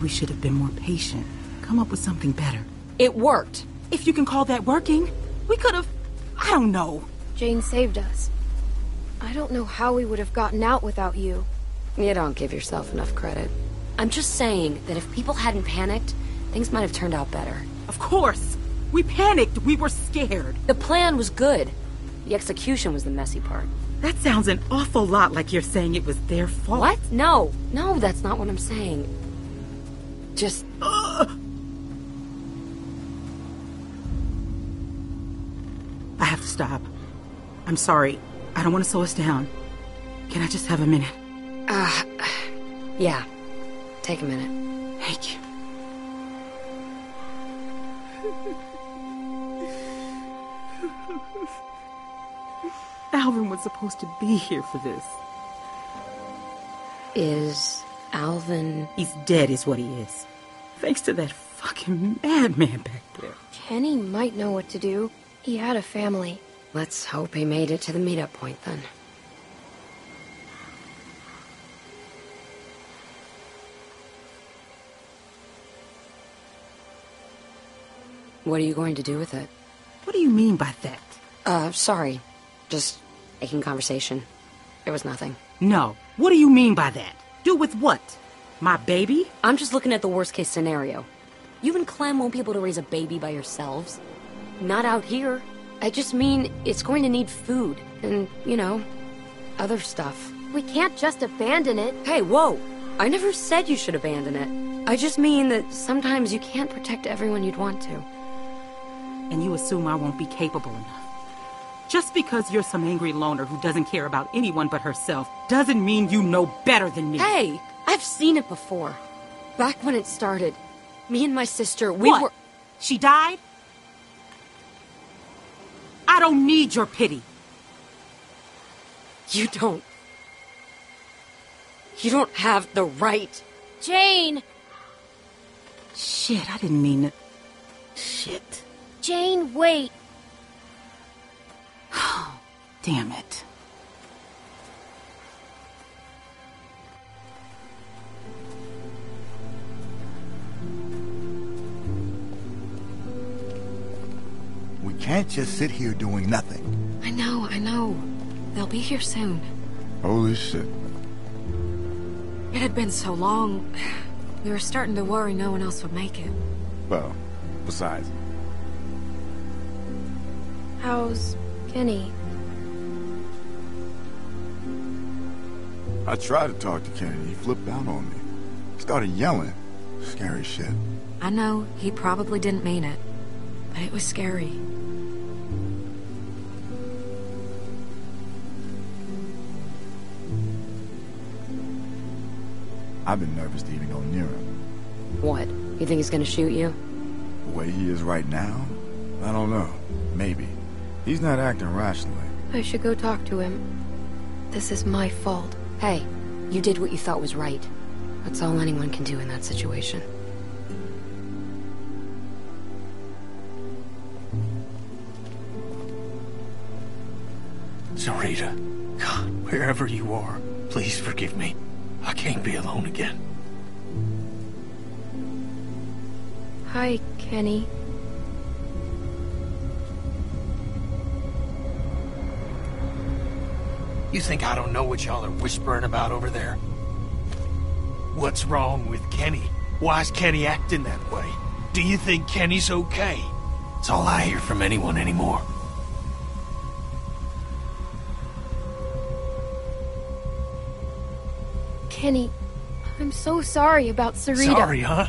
We should have been more patient. Come up with something better. It worked. If you can call that working, we could have. I don't know. Jane saved us. I don't know how we would have gotten out without you. You don't give yourself enough credit. I'm just saying that if people hadn't panicked, things might have turned out better. Of course. We panicked. We were scared. The plan was good. The execution was the messy part. That sounds an awful lot like you're saying it was their fault. What? No. No, that's not what I'm saying. Just... I have to stop. I'm sorry. I don't want to slow us down. Can I just have a minute? Uh, yeah. Take a minute. Thank you. Alvin was supposed to be here for this. Is Alvin... He's dead is what he is. Thanks to that fucking madman back there. Kenny might know what to do. He had a family. Let's hope he made it to the meetup point then. What are you going to do with it? What do you mean by that? Uh, sorry. Just making conversation. It was nothing. No. What do you mean by that? Do with what? My baby? I'm just looking at the worst case scenario. You and Clem won't be able to raise a baby by yourselves. Not out here. I just mean it's going to need food and, you know, other stuff. We can't just abandon it. Hey, whoa! I never said you should abandon it. I just mean that sometimes you can't protect everyone you'd want to. And you assume I won't be capable enough. Just because you're some angry loner who doesn't care about anyone but herself doesn't mean you know better than me. Hey, I've seen it before. Back when it started, me and my sister, we what? were. She died? I don't need your pity. You don't. You don't have the right. Jane! Shit, I didn't mean it. Shit. Jane, wait. Damn it. We can't just sit here doing nothing. I know, I know. They'll be here soon. Holy shit. It had been so long. We were starting to worry no one else would make it. Well, besides, How's Kenny? I tried to talk to Kenny. He flipped out on me. Started yelling. Scary shit. I know he probably didn't mean it, but it was scary. I've been nervous to even go near him. What? You think he's gonna shoot you? The way he is right now, I don't know. Maybe. He's not acting rationally. I should go talk to him. This is my fault. Hey, you did what you thought was right. That's all anyone can do in that situation. Sarita, God, wherever you are, please forgive me. I can't be alone again. Hi, Kenny. You think I don't know what y'all are whispering about over there? What's wrong with Kenny? Why's Kenny acting that way? Do you think Kenny's okay? It's all I hear from anyone anymore. Kenny, I'm so sorry about Sarita. Sorry, huh?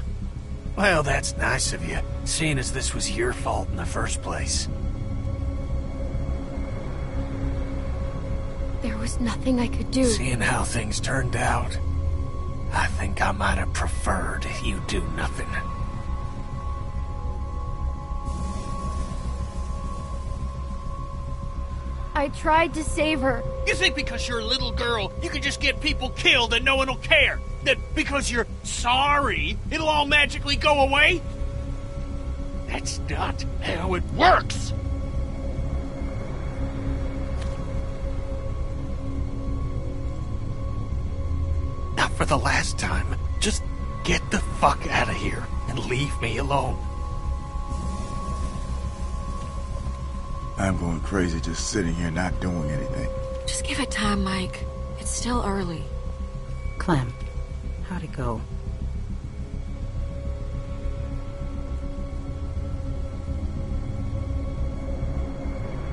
Well, that's nice of you, seeing as this was your fault in the first place. Was nothing I could do. Seeing how things turned out, I think I might have preferred you do nothing. I tried to save her. You think because you're a little girl, you can just get people killed and no one will care? That because you're sorry, it'll all magically go away? That's not how it works! For the last time. Just get the fuck out of here and leave me alone. I'm going crazy just sitting here not doing anything. Just give it time, Mike. It's still early. Clem, how'd it go?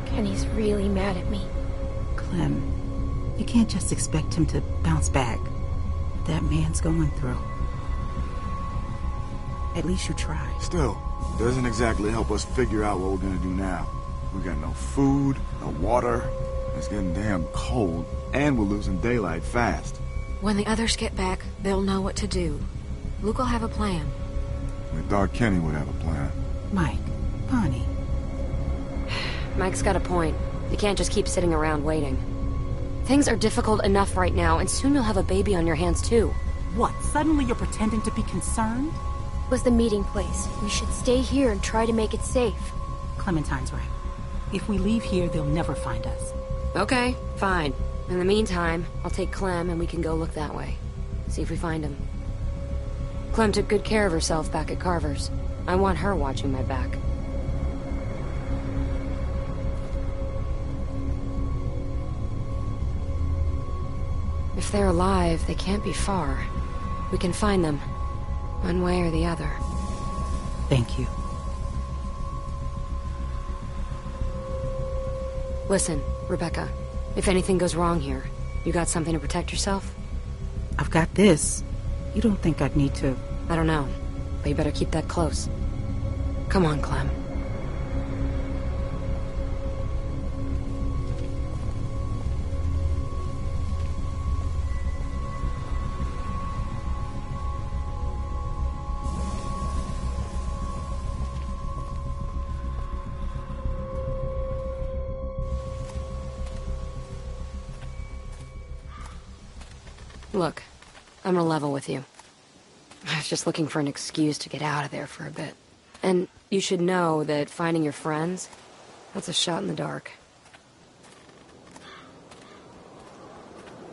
Kenny's really mad at me. Clem, you can't just expect him to bounce back. What that man's going through. At least you try. Still, doesn't exactly help us figure out what we're gonna do now. We got no food, no water. It's getting damn cold, and we're losing daylight fast. When the others get back, they'll know what to do. Luke will have a plan. We thought Kenny would have a plan. Mike, Bonnie, Mike's got a point. You can't just keep sitting around waiting. Things are difficult enough right now, and soon you'll have a baby on your hands too. what? Suddenly you're pretending to be concerned? Was the meeting place. We should stay here and try to make it safe. Clementine's right. If we leave here, they'll never find us. Okay, fine. In the meantime, I'll take Clem and we can go look that way. See if we find him. Clem took good care of herself back at Carver's. I want her watching my back. If they're alive, they can't be far. We can find them. One way or the other. Thank you. Listen, Rebecca. If anything goes wrong here, you got something to protect yourself? I've got this. You don't think I'd need to... I don't know, but you better keep that close. Come on, Clem. Look, I'm gonna level with you. I was just looking for an excuse to get out of there for a bit. And you should know that finding your friends, that's a shot in the dark.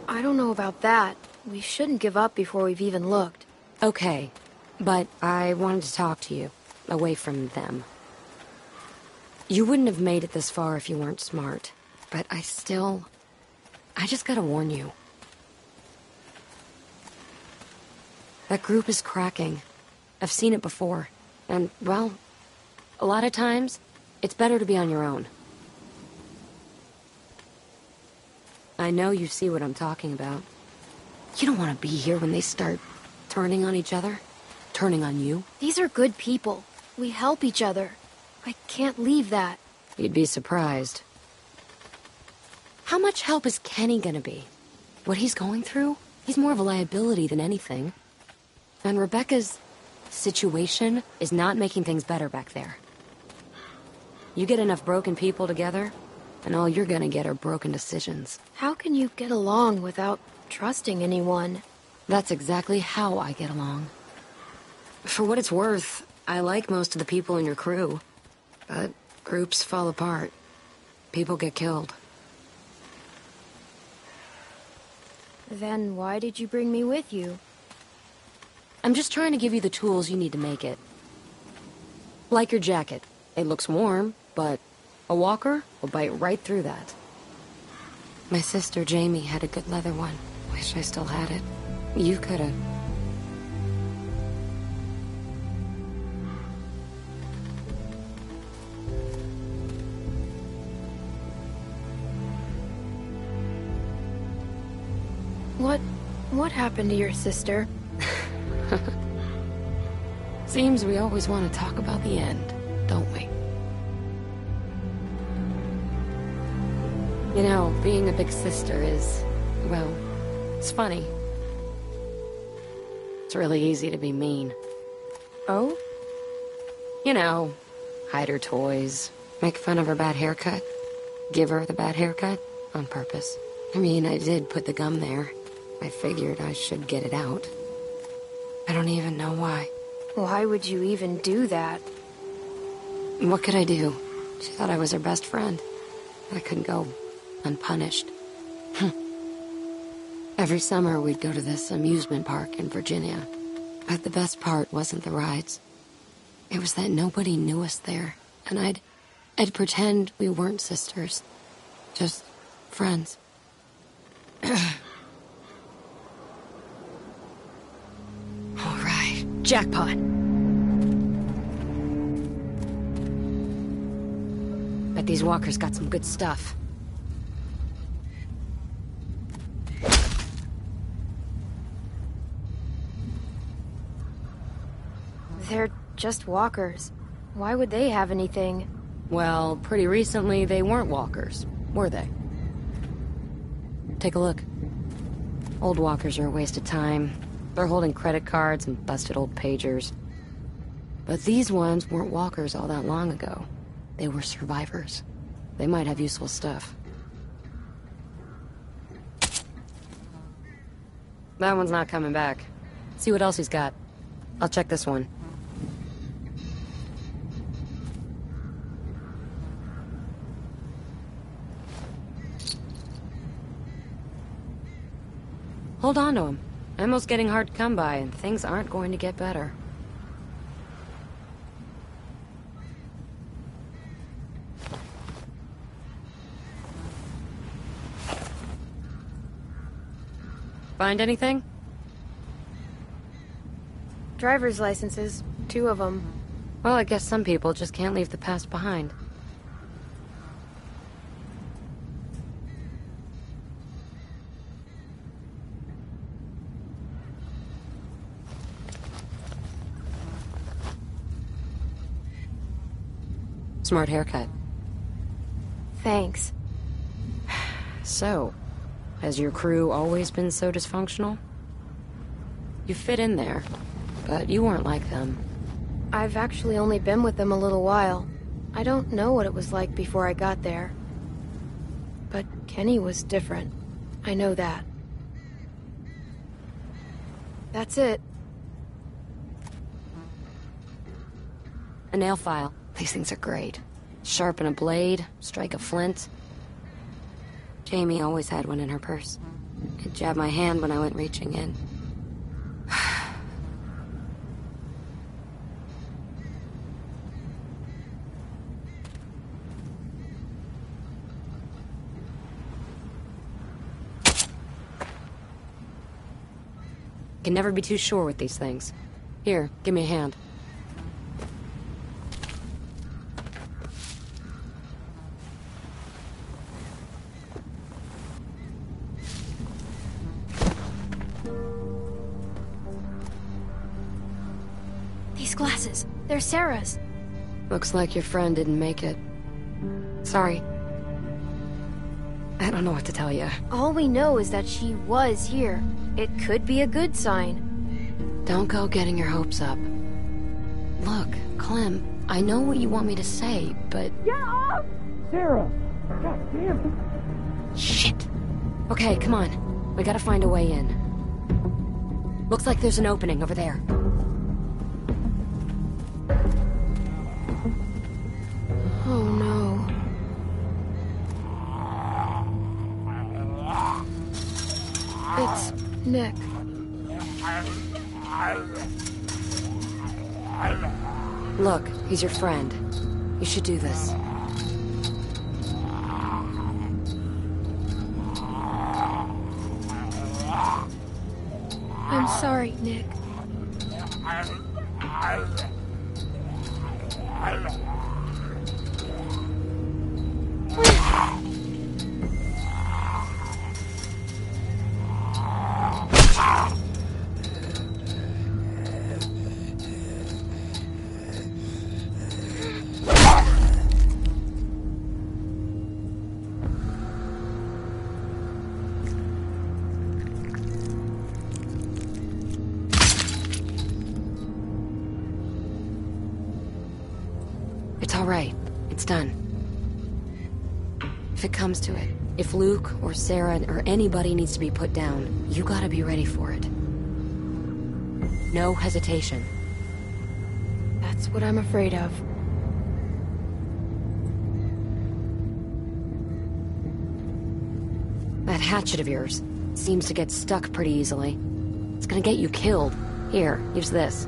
I don't know about that. We shouldn't give up before we've even looked. Okay, but I wanted to talk to you, away from them. You wouldn't have made it this far if you weren't smart, but I still. I just gotta warn you. That group is cracking. I've seen it before. And, well, a lot of times, it's better to be on your own. I know you see what I'm talking about. You don't want to be here when they start turning on each other, turning on you. These are good people. We help each other. I can't leave that. You'd be surprised. How much help is Kenny gonna be? What he's going through? He's more of a liability than anything. And Rebecca's situation is not making things better back there. You get enough broken people together, and all you're gonna get are broken decisions. How can you get along without trusting anyone? That's exactly how I get along. For what it's worth, I like most of the people in your crew. But groups fall apart. People get killed. Then why did you bring me with you? I'm just trying to give you the tools you need to make it. Like your jacket. It looks warm, but a walker will bite right through that. My sister Jamie had a good leather one. Wish I still had it. You could've. What... what happened to your sister? Seems we always want to talk about the end, don't we? You know, being a big sister is, well, it's funny. It's really easy to be mean. Oh? You know, hide her toys, make fun of her bad haircut, give her the bad haircut on purpose. I mean, I did put the gum there. I figured I should get it out. I don't even know why. Why would you even do that? What could I do? She thought I was her best friend. I couldn't go unpunished. Hmm. Every summer we'd go to this amusement park in Virginia. But the best part wasn't the rides. It was that nobody knew us there, and I'd I'd pretend we weren't sisters. Just friends. All right. Jackpot. Bet these walkers got some good stuff. They're just walkers. Why would they have anything? Well, pretty recently they weren't walkers, were they? Take a look. Old walkers are a waste of time. They're holding credit cards and busted old pagers. But these ones weren't walkers all that long ago. They were survivors. They might have useful stuff. That one's not coming back. See what else he's got. I'll check this one. Hold on to him. Ammo's getting hard to come by, and things aren't going to get better. Find anything? Driver's licenses. Two of them. Well, I guess some people just can't leave the past behind. Smart haircut. Thanks. So, has your crew always been so dysfunctional? You fit in there, but you weren't like them. I've actually only been with them a little while. I don't know what it was like before I got there. But Kenny was different. I know that. That's it. A nail file. These things are great. Sharpen a blade, strike a flint. Jamie always had one in her purse. It jabbed my hand when I went reaching in. Can never be too sure with these things. Here, give me a hand. Sarah's. Looks like your friend didn't make it. Sorry. I don't know what to tell you. All we know is that she was here. It could be a good sign. Don't go getting your hopes up. Look, Clem, I know what you want me to say, but... Get off! Sarah! God damn it! Shit! Okay, come on. We gotta find a way in. Looks like there's an opening over there. It's Nick. Look, he's your friend. You should do this. I'm sorry, Nick. It's all right. It's done. If it comes to it, if Luke or Sarah or anybody needs to be put down, you gotta be ready for it. No hesitation. That's what I'm afraid of. That hatchet of yours seems to get stuck pretty easily. It's gonna get you killed. Here, use this.